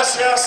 yes, yes.